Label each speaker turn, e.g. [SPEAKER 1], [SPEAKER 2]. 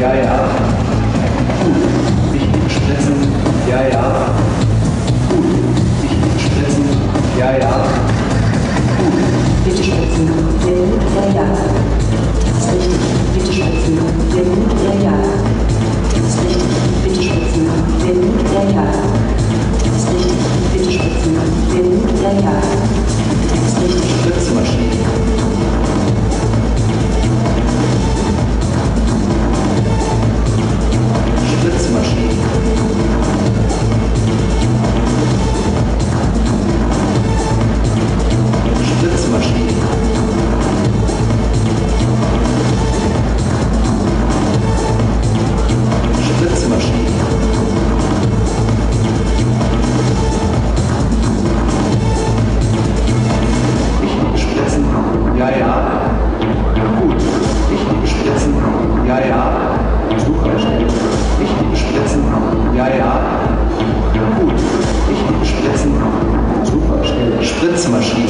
[SPEAKER 1] Ja, ja. Gut. Nicht spritzen. Ja, ja. Gut. Nicht spritzen. Ja, ja.
[SPEAKER 2] Bitte spritzen. Sehr gut, ja, ja.
[SPEAKER 1] Смешно.